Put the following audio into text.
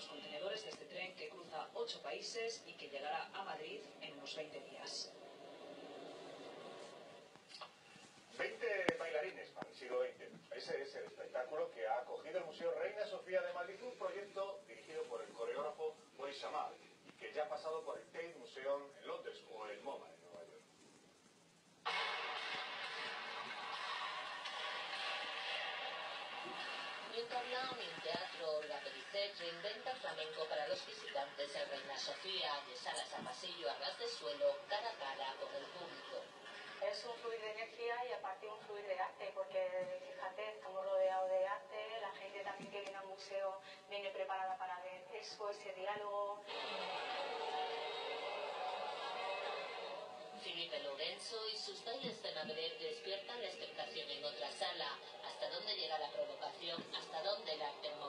los contenedores de este tren que cruza ocho países y que llegará a Madrid en unos 20 días. 20 bailarines el siglo XX. Ese es el espectáculo que ha acogido el Museo Reina Sofía de Madrid, un proyecto dirigido por el coreógrafo Boris Amal que ya ha pasado por el Tate Museum Mientras en Teatro La Pericet reinventa flamenco para los visitantes en Reina Sofía, de salas a pasillo a ras de suelo, cara a cara con el público es un fluir de energía y aparte un fluir de arte, porque fíjate, estamos rodeados de arte, la gente también que viene al museo viene preparada para ver eso, ese diálogo. Felipe Lorenzo y sus bailes de Madrid dónde llega la provocación? ¿Hasta dónde movimiento?